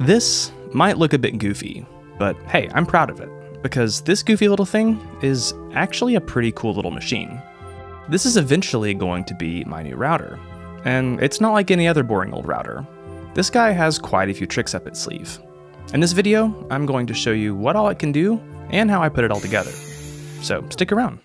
This might look a bit goofy, but hey, I'm proud of it, because this goofy little thing is actually a pretty cool little machine. This is eventually going to be my new router, and it's not like any other boring old router. This guy has quite a few tricks up its sleeve. In this video, I'm going to show you what all it can do and how I put it all together. So stick around.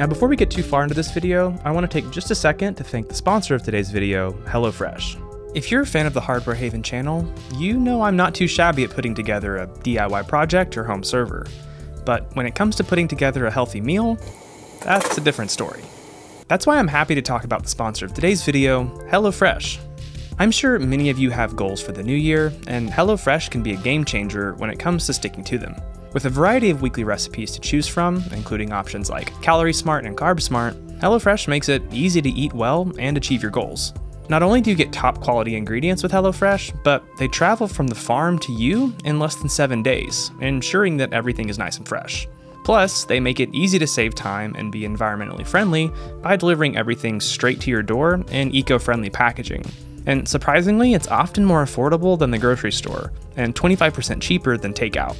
Now before we get too far into this video, I want to take just a second to thank the sponsor of today's video, HelloFresh. If you're a fan of the Hardware Haven channel, you know I'm not too shabby at putting together a DIY project or home server. But when it comes to putting together a healthy meal, that's a different story. That's why I'm happy to talk about the sponsor of today's video, HelloFresh. I'm sure many of you have goals for the new year, and HelloFresh can be a game changer when it comes to sticking to them. With a variety of weekly recipes to choose from, including options like Calorie Smart and Carb Smart, HelloFresh makes it easy to eat well and achieve your goals. Not only do you get top quality ingredients with HelloFresh, but they travel from the farm to you in less than 7 days, ensuring that everything is nice and fresh. Plus, they make it easy to save time and be environmentally friendly by delivering everything straight to your door in eco friendly packaging. And surprisingly, it's often more affordable than the grocery store, and 25% cheaper than takeout.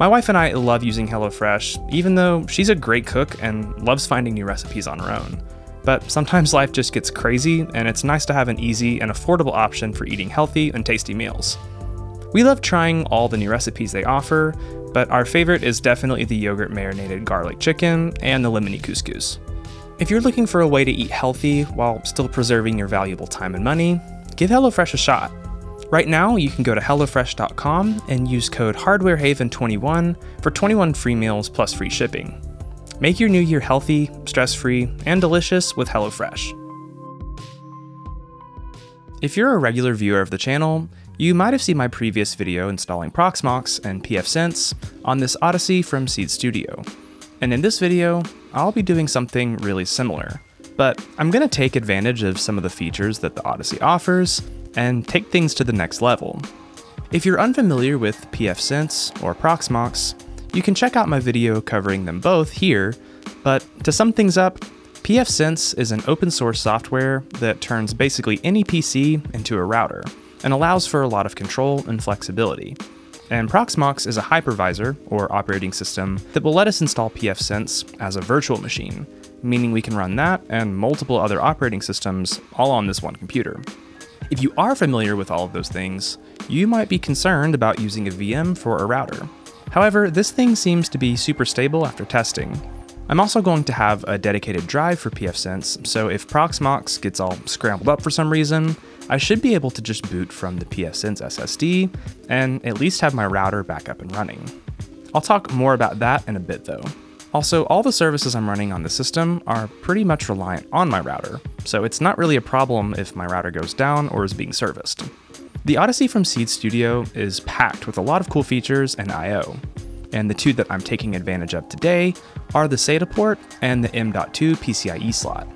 My wife and I love using HelloFresh, even though she's a great cook and loves finding new recipes on her own. But sometimes life just gets crazy, and it's nice to have an easy and affordable option for eating healthy and tasty meals. We love trying all the new recipes they offer, but our favorite is definitely the yogurt marinated garlic chicken and the lemony couscous. If you're looking for a way to eat healthy while still preserving your valuable time and money, give HelloFresh a shot. Right now, you can go to HelloFresh.com and use code HardwareHaven21 for 21 free meals plus free shipping. Make your new year healthy, stress free, and delicious with HelloFresh. If you're a regular viewer of the channel, you might have seen my previous video installing Proxmox and pfSense on this Odyssey from Seeed Studio. And in this video, I'll be doing something really similar. But I'm going to take advantage of some of the features that the Odyssey offers and take things to the next level. If you're unfamiliar with pfSense or Proxmox, you can check out my video covering them both here, but to sum things up, pfSense is an open source software that turns basically any PC into a router and allows for a lot of control and flexibility. And Proxmox is a hypervisor, or operating system, that will let us install pfSense as a virtual machine, meaning we can run that and multiple other operating systems all on this one computer. If you are familiar with all of those things, you might be concerned about using a VM for a router. However, this thing seems to be super stable after testing. I'm also going to have a dedicated drive for pfSense, so if Proxmox gets all scrambled up for some reason, I should be able to just boot from the pfSense SSD and at least have my router back up and running. I'll talk more about that in a bit though. Also, all the services I'm running on the system are pretty much reliant on my router, so it's not really a problem if my router goes down or is being serviced. The Odyssey from Seeed Studio is packed with a lot of cool features and I.O., and the two that I'm taking advantage of today are the SATA port and the M.2 PCIe slot.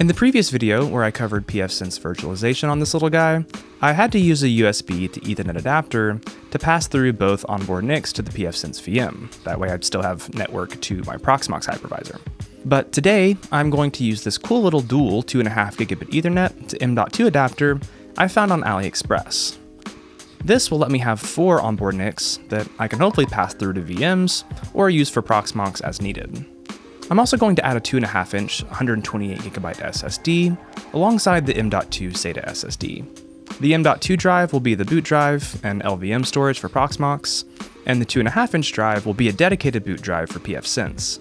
In the previous video, where I covered pfSense virtualization on this little guy, I had to use a USB to Ethernet adapter to pass through both onboard NICs to the pfSense VM. That way I'd still have network to my Proxmox hypervisor. But today, I'm going to use this cool little dual 2.5 gigabit Ethernet to M.2 adapter I found on AliExpress. This will let me have four onboard NICs that I can hopefully pass through to VMs or use for Proxmox as needed. I'm also going to add a 2.5 inch 128GB SSD alongside the M.2 SATA SSD. The M.2 drive will be the boot drive and LVM storage for Proxmox, and the 2.5 inch drive will be a dedicated boot drive for pfSense.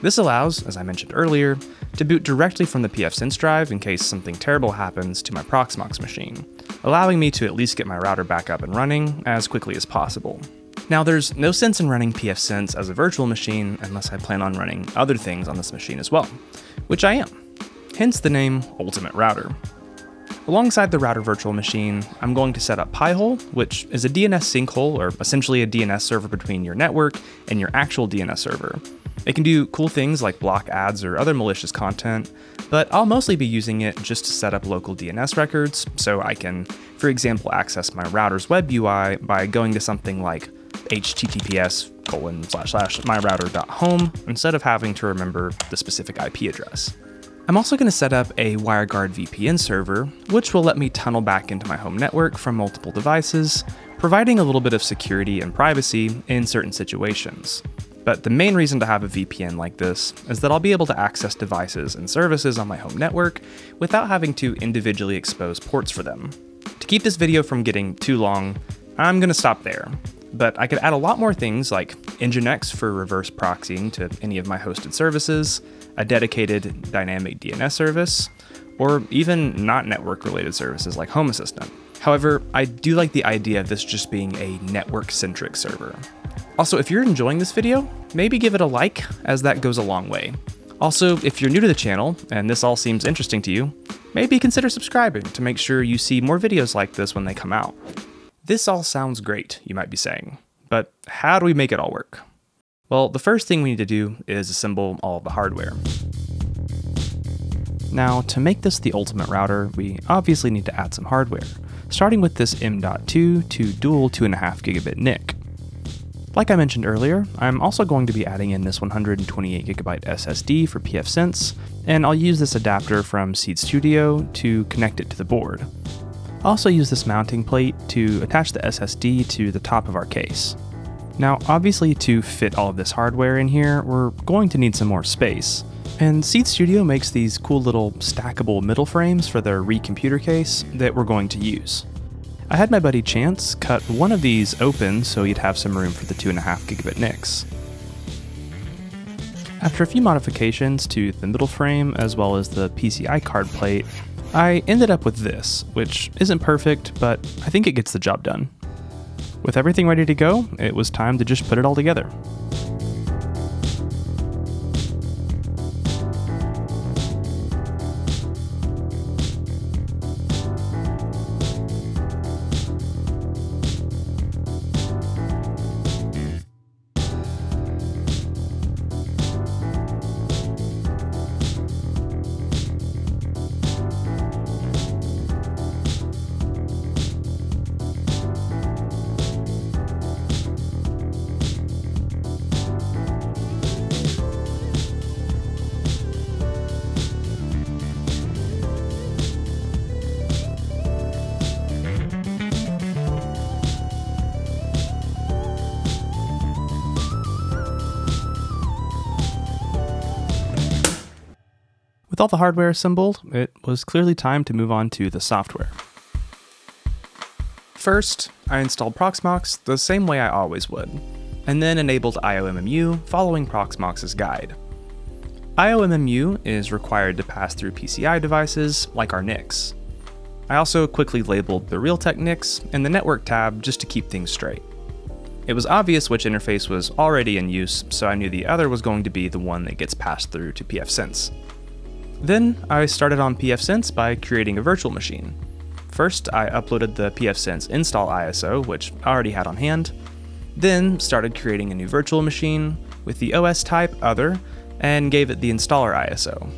This allows, as I mentioned earlier, to boot directly from the pfSense drive in case something terrible happens to my Proxmox machine, allowing me to at least get my router back up and running as quickly as possible. Now, there's no sense in running pfSense as a virtual machine unless I plan on running other things on this machine as well, which I am, hence the name Ultimate Router. Alongside the router virtual machine, I'm going to set up Pi-hole, which is a DNS sinkhole, or essentially a DNS server between your network and your actual DNS server. It can do cool things like block ads or other malicious content, but I'll mostly be using it just to set up local DNS records, so I can, for example, access my router's web UI by going to something like https colon slash slash myrouter.home instead of having to remember the specific IP address. I'm also going to set up a WireGuard VPN server, which will let me tunnel back into my home network from multiple devices, providing a little bit of security and privacy in certain situations. But the main reason to have a VPN like this is that I'll be able to access devices and services on my home network without having to individually expose ports for them. To keep this video from getting too long, I'm going to stop there. But I could add a lot more things like Nginx for reverse proxying to any of my hosted services, a dedicated dynamic DNS service, or even not network related services like Home Assistant. However, I do like the idea of this just being a network centric server. Also, if you're enjoying this video, maybe give it a like, as that goes a long way. Also, if you're new to the channel and this all seems interesting to you, maybe consider subscribing to make sure you see more videos like this when they come out. This all sounds great, you might be saying, but how do we make it all work? Well, the first thing we need to do is assemble all the hardware. Now, to make this the ultimate router, we obviously need to add some hardware, starting with this M.2 to dual 2.5 gigabit NIC. Like I mentioned earlier, I'm also going to be adding in this 128GB SSD for pfSense, and I'll use this adapter from Seeed Studio to connect it to the board. Also use this mounting plate to attach the SSD to the top of our case. Now, obviously to fit all of this hardware in here, we're going to need some more space. And Seeed Studio makes these cool little stackable middle frames for their reComputer case that we're going to use. I had my buddy Chance cut one of these open so he'd have some room for the 2.5 gigabit NICs. After a few modifications to the middle frame as well as the PCI card plate, I ended up with this, which isn't perfect, but I think it gets the job done. With everything ready to go, it was time to just put it all together. With all the hardware assembled, it was clearly time to move on to the software. First, I installed Proxmox the same way I always would, and then enabled IOMMU following Proxmox's guide. IOMMU is required to pass through PCI devices like our NICs. I also quickly labeled the Realtek NICs in the Network tab just to keep things straight. It was obvious which interface was already in use, so I knew the other was going to be the one that gets passed through to pfSense. Then I started on pfSense by creating a virtual machine. First, I uploaded the pfSense install ISO, which I already had on hand, then started creating a new virtual machine with the OS type Other, and gave it the installer ISO.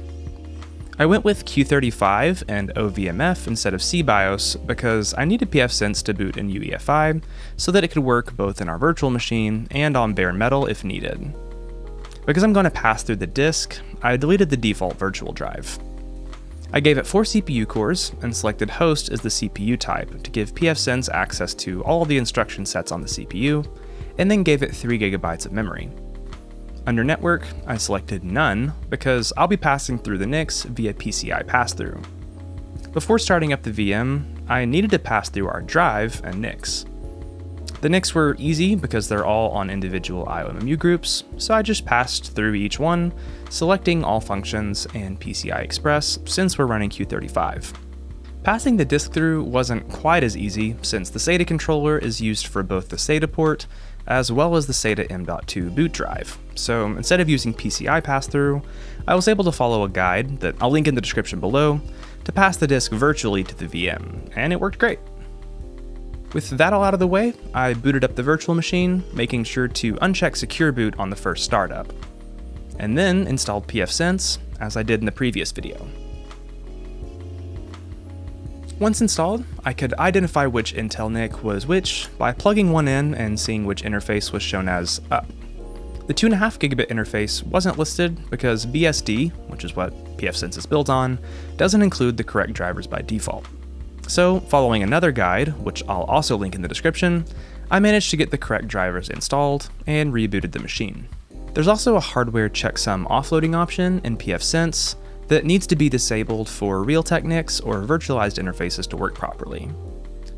I went with Q35 and OVMF instead of SeaBIOS because I needed pfSense to boot in UEFI so that it could work both in our virtual machine and on bare metal if needed. Because I'm going to pass through the disk, I deleted the default virtual drive. I gave it 4 CPU cores and selected host as the CPU type to give pfSense access to all of the instruction sets on the CPU, and then gave it 3GB of memory. Under network, I selected none because I'll be passing through the NICs via PCI pass-through. Before starting up the VM, I needed to pass through our drive and NICs. The NICs were easy because they're all on individual IOMMU groups, so I just passed through each one, selecting all functions and PCI Express since we're running Q35. Passing the disk through wasn't quite as easy since the SATA controller is used for both the SATA port as well as the SATA M.2 boot drive. So instead of using PCI pass-through, I was able to follow a guide that I'll link in the description below to pass the disk virtually to the VM, and it worked great. With that all out of the way, I booted up the virtual machine, making sure to uncheck Secure Boot on the first startup. And then installed pfSense, as I did in the previous video. Once installed, I could identify which Intel NIC was which by plugging one in and seeing which interface was shown as up. The 2.5 gigabit interface wasn't listed because BSD, which is what pfSense is built on, doesn't include the correct drivers by default. So, following another guide, which I'll also link in the description, I managed to get the correct drivers installed and rebooted the machine. There's also a hardware checksum offloading option in pfSense that needs to be disabled for Realtek NICs or virtualized interfaces to work properly.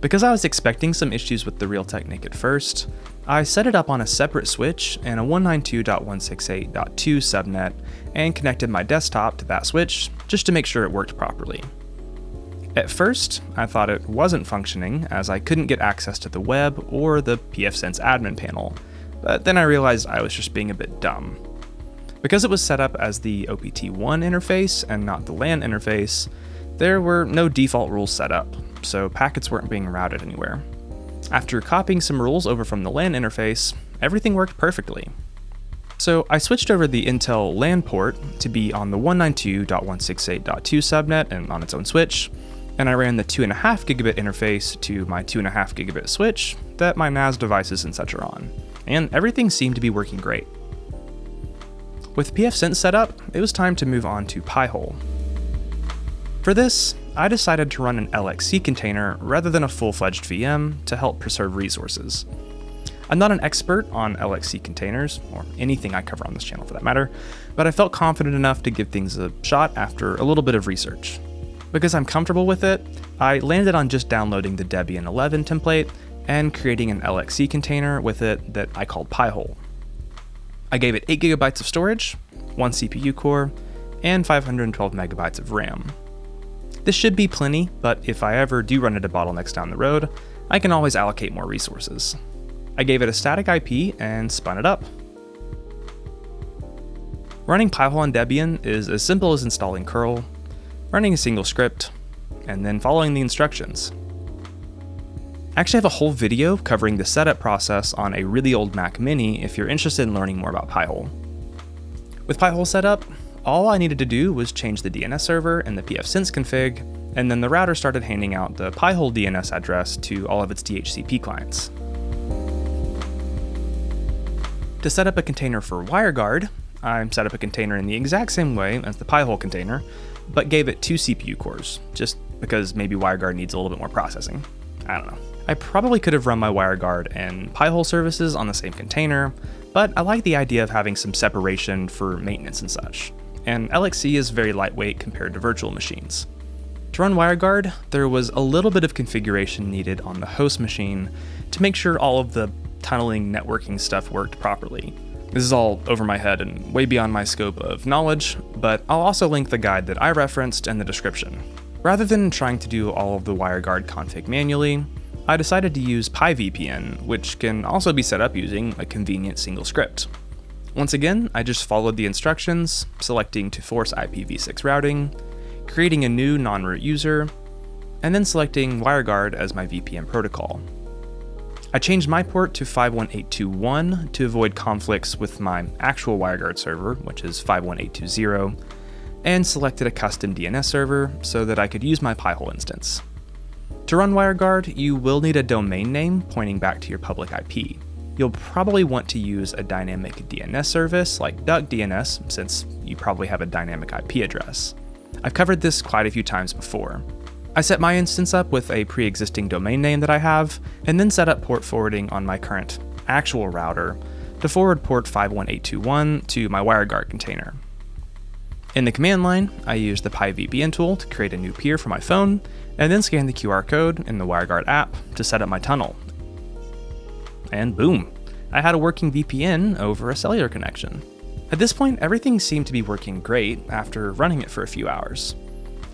Because I was expecting some issues with the Realtek NIC at first, I set it up on a separate switch and a 192.168.2 subnet and connected my desktop to that switch just to make sure it worked properly. At first, I thought it wasn't functioning as I couldn't get access to the web or the pfSense admin panel, but then I realized I was just being a bit dumb. Because it was set up as the OPT1 interface and not the LAN interface, there were no default rules set up, so packets weren't being routed anywhere. After copying some rules over from the LAN interface, everything worked perfectly. So I switched over the Intel LAN port to be on the 192.168.2 subnet and on its own switch, and I ran the 2.5 gigabit interface to my 2.5 gigabit switch that my NAS devices and such are on, and everything seemed to be working great. With pfSense set up, it was time to move on to Pi-hole. For this, I decided to run an LXC container rather than a full-fledged VM to help preserve resources. I'm not an expert on LXC containers, or anything I cover on this channel for that matter, but I felt confident enough to give things a shot after a little bit of research. Because I'm comfortable with it, I landed on just downloading the Debian 11 template and creating an LXC container with it that I called Pi-hole. I gave it 8 gigabytes of storage, 1 CPU core, and 512 megabytes of RAM. This should be plenty, but if I ever do run into bottlenecks down the road, I can always allocate more resources. I gave it a static IP and spun it up. Running Pi-hole on Debian is as simple as installing curl, running a single script, and then following the instructions. I actually have a whole video covering the setup process on a really old Mac Mini if you're interested in learning more about Pi-hole. With Pi-hole setup, all I needed to do was change the DNS server and the pfSense config, and then the router started handing out the Pi-hole DNS address to all of its DHCP clients. To set up a container for WireGuard, I set up a container in the exact same way as the Pi-hole container, but gave it two CPU cores, just because maybe WireGuard needs a little bit more processing. I don't know. I probably could have run my WireGuard and Pi-hole services on the same container, but I like the idea of having some separation for maintenance and such and LXC is very lightweight compared to virtual machines. To run WireGuard, there was a little bit of configuration needed on the host machine to make sure all of the tunneling networking stuff worked properly. This is all over my head and way beyond my scope of knowledge, but I'll also link the guide that I referenced in the description. Rather than trying to do all of the WireGuard config manually, I decided to use PiVPN, which can also be set up using a convenient single script. Once again, I just followed the instructions, selecting to force IPv6 routing, creating a new non-root user, and then selecting WireGuard as my VPN protocol. I changed my port to 51821 to avoid conflicts with my actual WireGuard server, which is 51820, and selected a custom DNS server so that I could use my Pi-hole instance. To run WireGuard, you will need a domain name pointing back to your public IP you'll probably want to use a dynamic DNS service like DuckDNS, since you probably have a dynamic IP address. I've covered this quite a few times before. I set my instance up with a pre-existing domain name that I have, and then set up port forwarding on my current actual router to forward port 51821 to my WireGuard container. In the command line, I use the PiVPN tool to create a new peer for my phone, and then scan the QR code in the WireGuard app to set up my tunnel and boom, I had a working VPN over a cellular connection. At this point, everything seemed to be working great after running it for a few hours.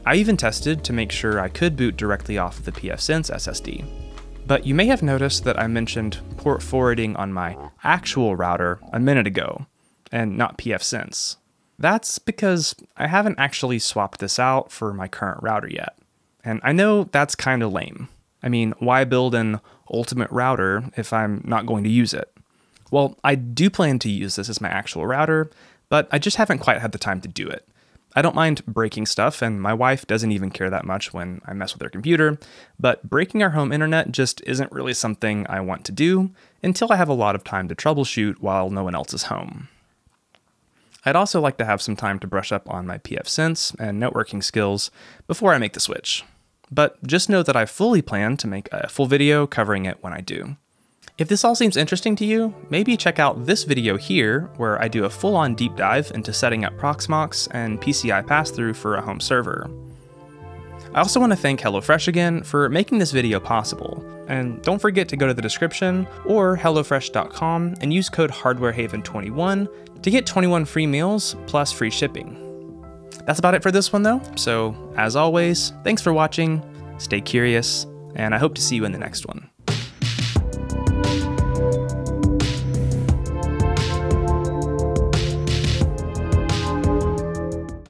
I even tested to make sure I could boot directly off of the pfSense SSD. But you may have noticed that I mentioned port forwarding on my actual router a minute ago, and not pfSense. That's because I haven't actually swapped this out for my current router yet. And I know that's kind of lame. I mean, why build an ultimate router if I'm not going to use it? Well, I do plan to use this as my actual router, but I just haven't quite had the time to do it. I don't mind breaking stuff, and my wife doesn't even care that much when I mess with her computer, but breaking our home internet just isn't really something I want to do until I have a lot of time to troubleshoot while no one else is home. I'd also like to have some time to brush up on my pfSense and networking skills before I make the switch. But just know that I fully plan to make a full video covering it when I do. If this all seems interesting to you, maybe check out this video here, where I do a full-on deep dive into setting up Proxmox and PCI pass-through for a home server. I also want to thank HelloFresh again for making this video possible, and don't forget to go to the description or HelloFresh.com and use code HardwareHaven21 to get 21 free meals plus free shipping. That's about it for this one though, so as always, thanks for watching, stay curious, and I hope to see you in the next one.